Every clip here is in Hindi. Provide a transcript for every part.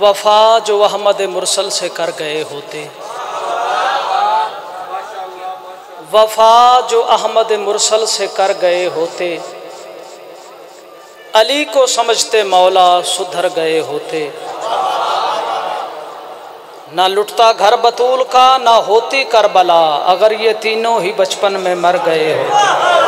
वफा जो अहमद मुरसल से कर गए होते। वफा जो अहमद मुरसल से कर गए होते। अली को समझते मौला सुधर गए होते। ना लुटता घर बतूल का, ना होती करबला, अगर ये तीनों ही बचपन में मर गए होते।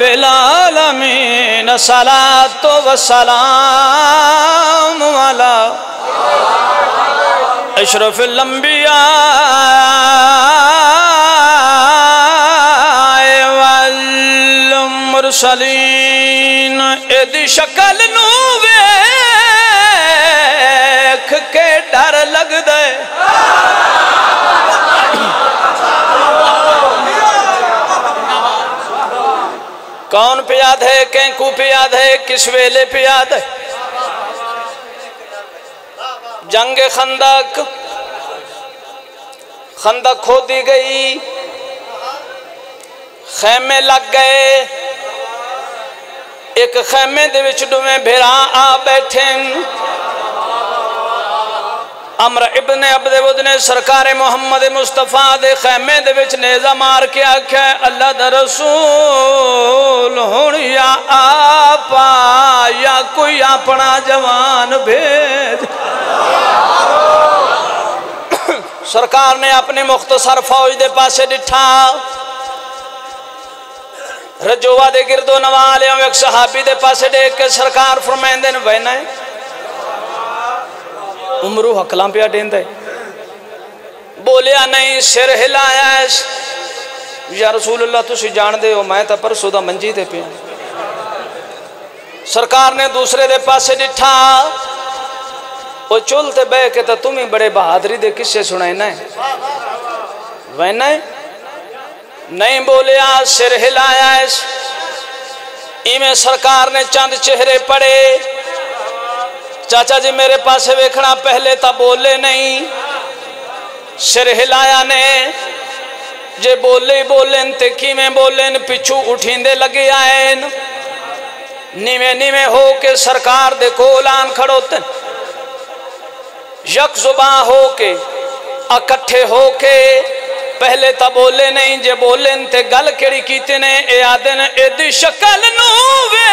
लिल्लाह सला तो वसलाम वाला अशरफुल सलीन ए मुरसलीन याद है, कैंकू पे याद है किस वेले पे याद है। जंग खंदक खंदक खोदी गई। खैमे लग गए। एक खैमे डुवे भेरा आ बैठे। अमर इब्ने बुद ने सरकार मोहम्मद मुस्तफ़ा दे खैमे नेजा मार के आख्या, अल्लाह दा रसूल। आपा या कोई अपना जवान भेज। सरकार ने अपने मुख्तसर फौज दे पासे डिठा। रजोवा दे गिरदो नवाल एक सहाबी दे पासे देख के सरकार फरमाइंदे ने वहना उमरू हकलां पिया देंदा बोलिया, नहीं, सिर हिलाया या रसूल अल्लाह तुम जानते हो, मैं तो परसों का मंजी ते पिया। सरकार ने दूसरे दे पासे डिठा। चुल ते बह के तो तुम ही बड़े बहादरी दे किस्से सुनाए ना। वहना नहीं बोलिया, सिर हिलाया इवें सरकार ने चंद चेहरे पड़े। चाचा जी मेरे पास वेखना पहले तो बोले नहीं। सिर हिलाया ने। जे बोले बोले ते किवें बोले पिछू उठींदे लगे आए नीवे नीवे हो के सरकार दे कोल आन खड़ोते यक जुबा हो के इकट्ठे हो के, पहले तो बोले नहीं, जे बोले ते गल केड़ी कीते ने, ए आदे ने एदी शक्ल नू वेख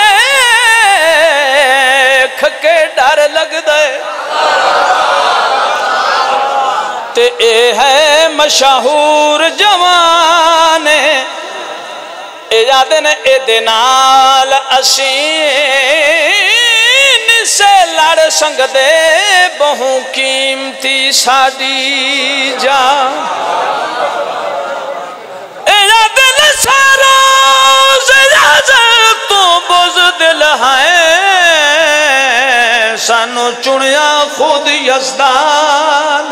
के डर लगदा है। ते ए है मशहूर जवान ए आदे ने एदे नाल असी से लड़ संगदे बहु कीमती साडी जा। चुनिया खुद यजदान।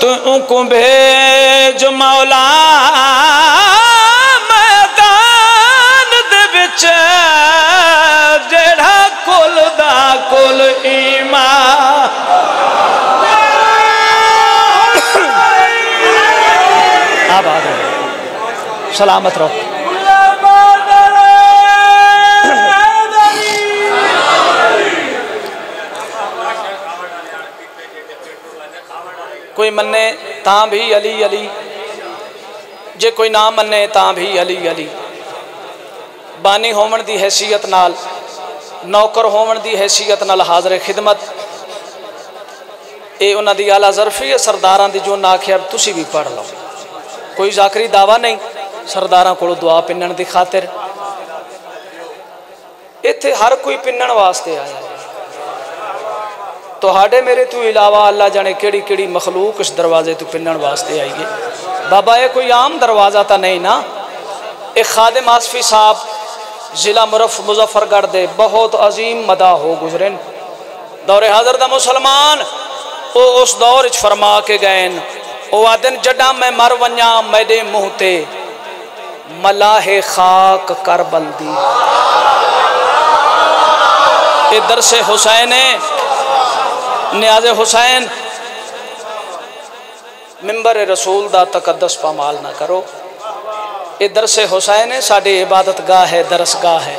तू को भेज मौला सलामत रहो। कोई मने ता भी अली अली। जे कोई ना मने ता भी अली अली। बानी होवन की हैसीयत नाल, नौकर होवन की हैसीयत नाल हाजरे खिदमत। ये उन्होंने आला जरफी है सरदारा की जो ना आखिया तुम भी पढ़ लो। कोई जाकरी दावा नहीं। सरदार को दुआ पिनण की खातिर। इतने हर कोई पिनण वास्ते आया तो मेरे तो इलावा अल्लाह जाने केड़ी केड़ी मखलूक इस दरवाजे तो पिनण वास्ते आई है। बाबा ये कोई आम दरवाज़ा तो नहीं ना? एक खादिम आसफी साहब, ज़िला मुरफ मुजफ्फरगढ़ दे बहुत अजीम मदा हो गुजरे दौरे हाजर द मुसलमान वो उस दौर फरमा के गए वो आदन जडा मैं मर वजा मेरे मुँह मलाहे खाक कर बलदी इधर से हुसैन, न्याज हुसैन मिम्बर रसूल का तकदस पामाल ना करो। ये दरस हुसैन है साड़ी इबादत गाह है, दरस गाह है।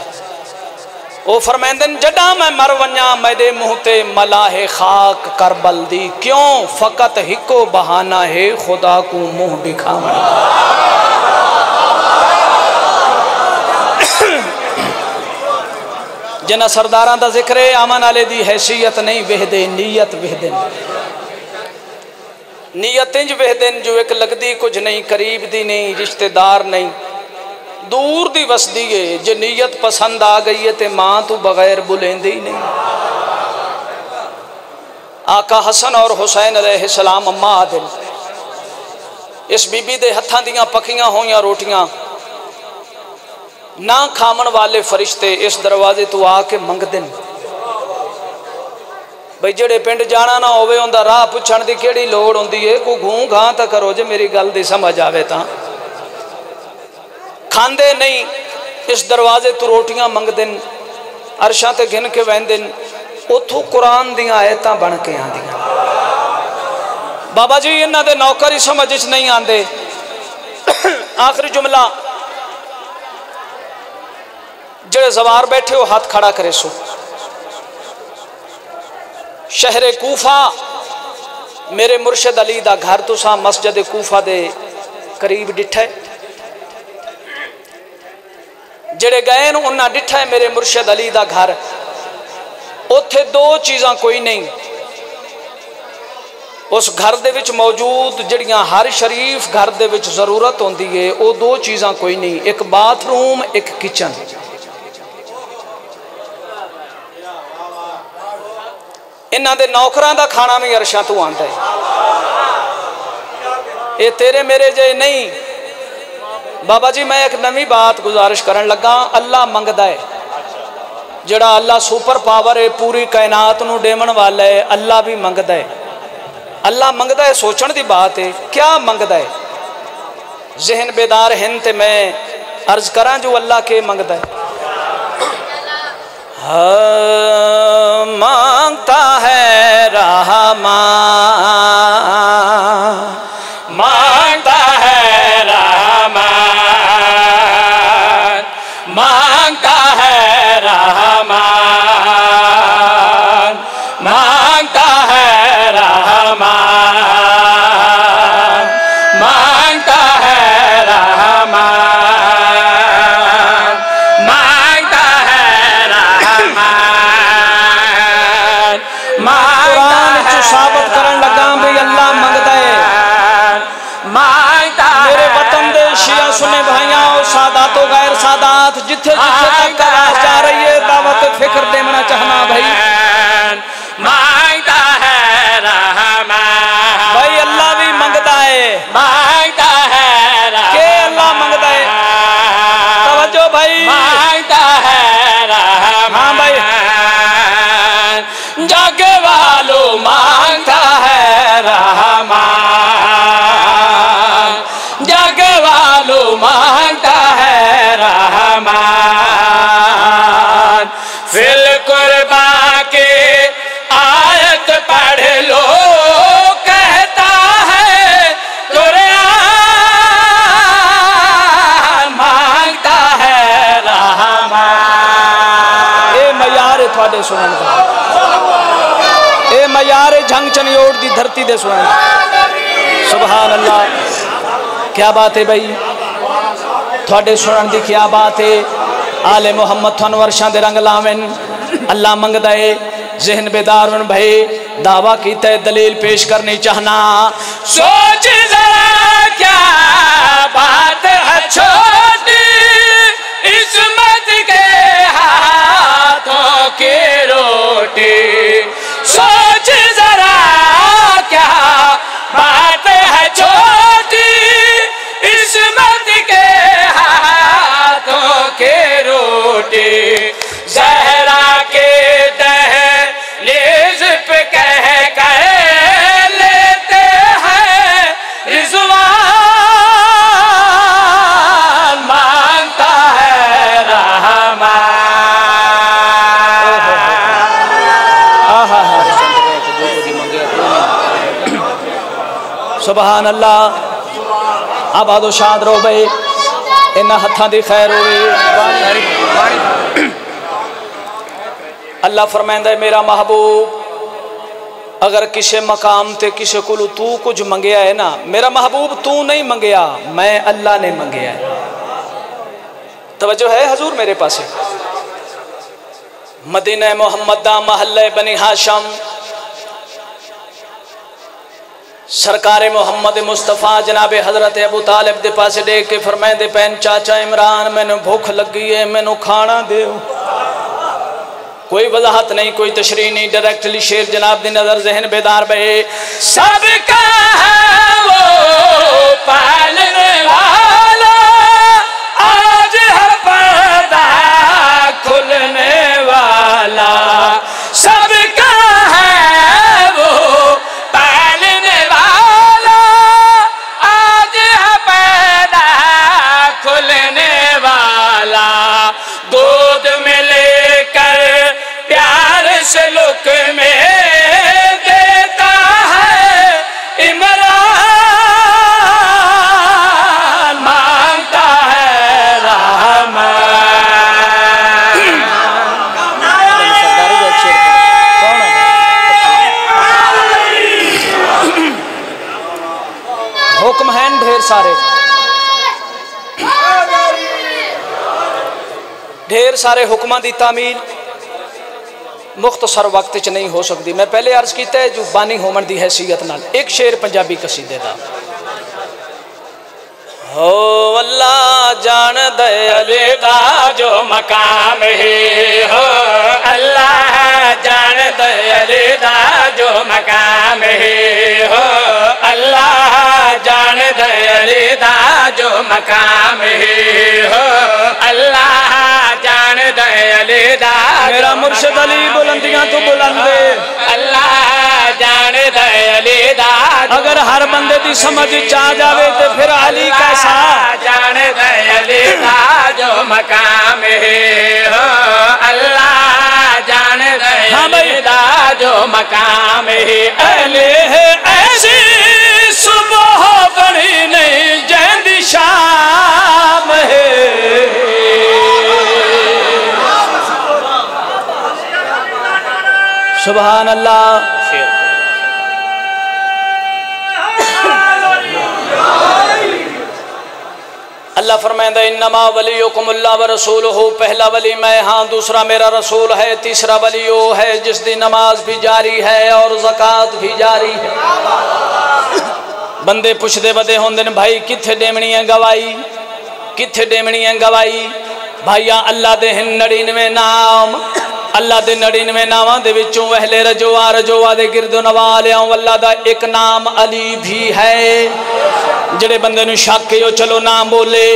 वो फरमैंदन जडा मैं मर वजा मेरे मुँह ते मला है खाक कर बल दी क्यों? फकत हिको बहाना है, खुदा को मुँह दिखावण जिन्हें सरदार का ज़िक्र है अमन आले की हैसीयत नहीं वेहदे नीयत वेहदे नीयत इंज वेहदे जो एक लगती कुछ नहीं करीब दी नहीं रिश्तेदार नहीं दूर दी वसदी है जो नीयत पसंद आ गई है तो माँ तू बगैर बुलेंदी ही नहीं आका हसन और हुसैन सलाम अम्मा आदिल इस बीबी के हथा दियाँ पकिया हुई रोटियाँ ना खावन वाले फरिश्ते इस दरवाजे तो आके मंगते बई जेड़े पिंड जाना ना हो राह पुछण की कि लड़ होंगी है कोई घूं घां तो करो जो मेरी गल की समझ आए तो खाते नहीं इस दरवाजे तो रोटियाँ मंगते अरशा ते गिन के बहते उतों कुरान दयत बन के आदि बाबा जी इन्होंने नौकर ही समझ नहीं आते जेड़े सवार बैठे हो हाथ खड़ा करे सो शहर कूफा मेरे मुर्शद अली का घर तुसा मस्जिद कूफा के करीब डिठा जेड़े गए उन्हें डिठा है मेरे मुर्शद अली का घर उथे दो चीज़ा कोई नहीं उस घर दे मौजूद जड़िया हर शरीफ घर दे ज़रूरत होती है वो दो चीज़ा कोई नहीं एक बाथरूम एक किचन इन्हों के नौकर का खाना भी अरशा तू आता है ये तेरे मेरे जे नहीं। बाबा जी, मैं एक नवी बात गुजारिश कर लगा अल्लाह मंगता है जड़ा अल्लाह सुपर पावर है पूरी कायनात डेमन वाला है अल्लाह भी मंगता है अल्लाह मंगता है सोचने की बात है क्या मंगता है जहन बेदार हिन तो मैं अर्ज़ करा जो अल्लाह के मंगता है माँगता है रहमा शिया सुने भाइया और सादातो गैर सादात जिथे जिथे तक जा रही है दावत फ़िक्र देना चाहना भाई। का है का सुबहान अल्लाह क्या बात है भाई? थोड़े सुनने की क्या बात है? आले मोहम्मद थानू वर्षा दे रंग लावन अल्लाह मंगदा है। जहन बेदार भाई। दावा की तय दलील पेश करनी चाहना। सोच सुबहान अल्लाह आबादो शाद रो भाई इन्ना हथा की खैर हो अल्लाह फरमाइंदा है मेरा महबूब अगर किसी मकाम ते किसी को तू कुछ मंगया है ना मेरा महबूब तू नहीं मंगया मैं अल्लाह ने मंगया है तवज्जो है हजूर मेरे पास मदीना मोहम्मद दा महल्ले बनी हाशम सरकार मोहम्मद मुस्तफ़ा जनाबे हज़रत अबू तालिब दे पास देख के फरमाइंदे पैन चाचा इमरान, मैनू भूख लगी है, मैनू खाना दे कोई वजाहत नहीं, कोई तशरी नहीं डायरेक्टली शेर जनाब दी नज़र जहन बेदार बहे। सबका है वो पालने सारे। ढेर सारे हुक्म की तामील मुख्तसर वक्त च नहीं हो सकती मैं पहले अर्ज़ किया जो बानी होमन की हैसीयत नाल। एक शेर पंजाबी कसीदे का हो अल्लाह जान दे का जो मकाम है। हो अल्लाह जान दे का जो मकाम है। हो अल्लाह दे जो मकाम है हो अल्लाह जान दे अली मेरा मुर्शद अली बुलंदियाँ तो बुलंदे। अल्लाह जान दे अली अगर हर बंदे की समझ च आ जावे तो फिर अली कैसा जान दे अली जो मकाम है हो। अल्लाह जान दे हाँ जो मकाम है। अले है सुबहान अल्लाह अल्लाह फरमाइंदा इन्नमा वलीकुमुल्लाह व रसूलुहु, पहला वली मैं हाँ दूसरा मेरा रसूल है, तीसरा वली वो है, जिस दी नमाज़ भी जारी है और ज़कात भी जारी है। बंदे पुछते बदे ने, भाई किथे डेमणी है गवाई किथे डेमनी है गवाही भाइया, अल्लाह दे नड़िनवे नाम। अल्लाह के नड़िनवे नावों के विचों वहले रजोआ रजोआ के गिरदो नवा लिया अल्लाह का एक नाम अली भी है। जोड़े बंद शक हो चलो ना बोले।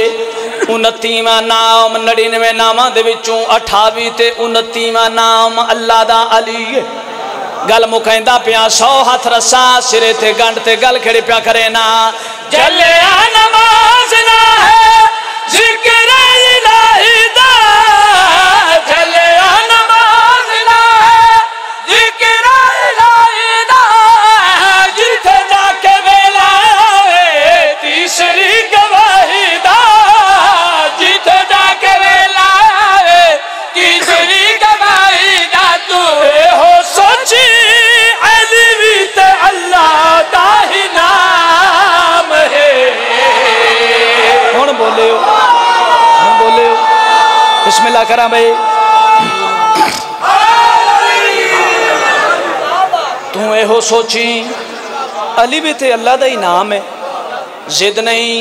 उनतीव नाम, नड़िनवे नावों के विचों अठावी तो उनतीव नाम अल्लाह का अली। गल मुखा पिया, सौ हथ रसा सिरे ते गंढ ते गल खेड़े पिया करे ना। जलिया नमाज़ ना है। ज़िक्र बिस्मिल्लाह करा भाई। तू एहो सोची, अली भी थे अल्लाह का ही नाम है। जिद नहीं,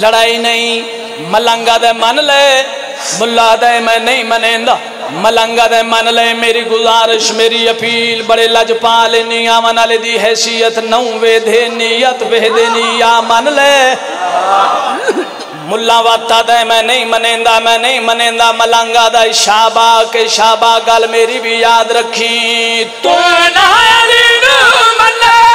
लड़ाई नहीं, मलंगा दे मन ले मुला दे मैं नहीं मनेंदा। मलंगा दे मन ले मेरी गुजारिश, मेरी अपील, बड़े लजपाल नियामन वाले दी हैसियत नौ वेधे नीयत वेधे निया मन ले। मुला वाता दे मैं नहीं मनेंदा, मैं नहीं मनेंदा। मलंगा दाबा शाबा के शाबा गल मेरी भी याद रखी। तू तो ना मन्ना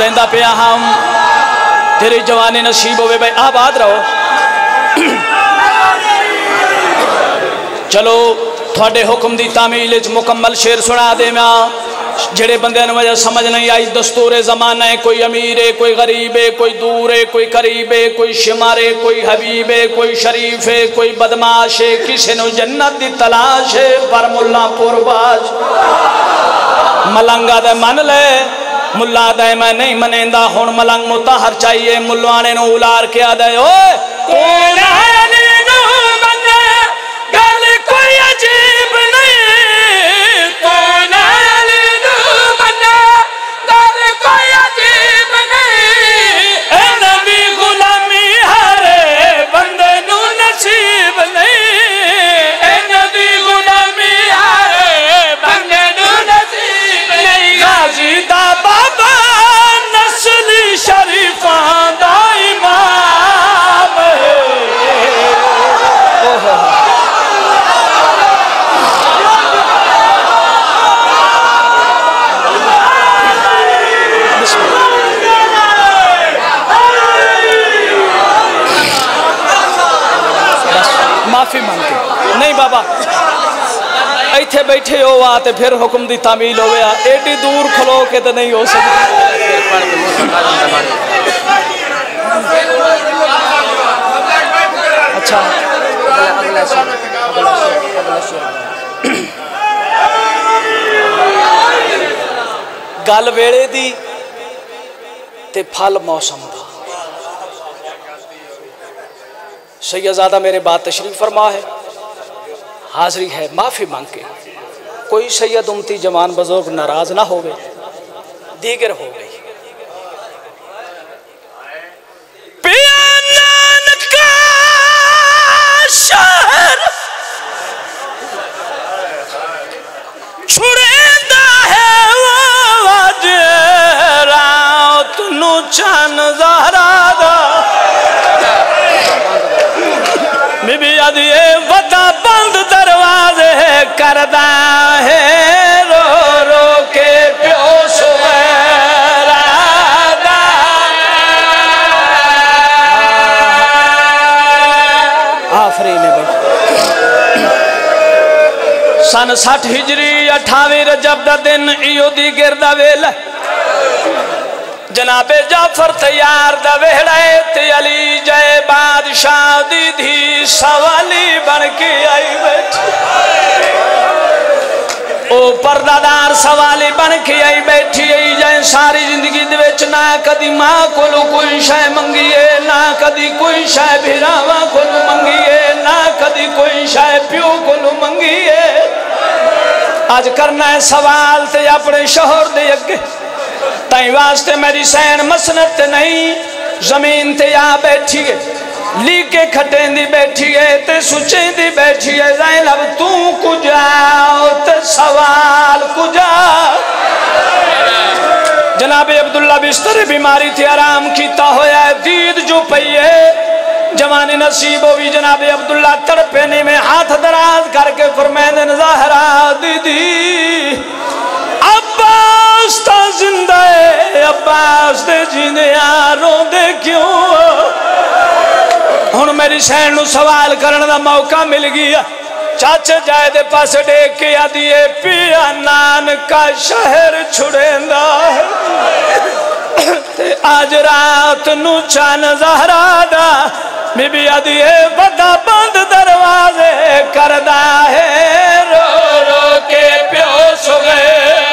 छुड़ेंदा पिया हम तेरी जवानी नसीब होवे भाई आबाद रहो चलो थोड़े हुक्म की तामील मुकम्मल शेर सुना दे मैं जेड़े बंदे वजह समझ नहीं आई दस्तूर जमाना है कोई अमीर है कोई गरीब है कोई दूर है कोई करीब है कोई शिमार है कोई हबीब है कोई शरीफ है कोई बदमाश है किसी ने जन्नत की तलाश है पर मुला मलंगा दे मन ले मुला दे, मैं नहीं मनेंदा हूँ मलंग मुताहर चाहिए। मुलवाने उलार के आ दे, ओए। ਤੇ ਫਿਰ ਹੁਕਮ ਦੀ ਤਾਮੀਲ ਹੋਵੇ ਆ ਏਡੀ ਦੂਰ ਖਲੋ ਕੇ ਤੇ ਨਹੀਂ ਹੋ ਸਕਦੀ ਅੱਛਾ ਗੱਲ ਵੇਲੇ ਦੀ ਤੇ ਫਲ ਮੌਸਮ ਦਾ सैयदादा मेरे बात तशरीफ फरमा है हाजिरी है माफ़ी मांग के कोई सैयद उमती जवान बुज़ुर्ग नाराज़ ना हो गए दीगर हो गई। है चन ज़हरा बीबी आदि वदा बंद सठ हिजरी अठावी रजब दा दिन इयो दी गिरदा वेला। जनाबे जाफ़र तैयार दा ते अली जय बादशाह दी सवाली बन के आई बैठी। ओ पर्दादार सवाली बन के आई बैठी, आई जय सारी ज़िंदगी ना कदी माँ कोलों कोई शय मंगीए, ना कदी कोई शय भिरावा आज करना है सवाल ते अपने शोहर दे अगे ताई वास्ते मेरी सैन मसनत नहीं, ज़मीन ते आ बैठी है ली के खटेंदी बैठी है ते सुचेंदी बैठी है ज़ैनब तू कुजा ते सवाल कुजा जनाबे अब्दुल्ला बिस्तर बीमारी थी आराम किता होया दीद जो है जवानी नसीब भी जनाबे अब्दुल्ला तड़पेने में हाथ दराज करके फरमैन जहरा दीदी, अब्बास तो ज़िंदा अब्बास दे जीने रोंदे क्यों? हूँ मेरी सैन सवाल करने का मौका मिल गया। चाचे जाए दे पास डेक के आदि पिया नानका शहर छुड़ेंदा आज रात नू चन जहरा दा बीबी आदि बदा बंद दरवाजे करदा है रो रो के प्यो सु गए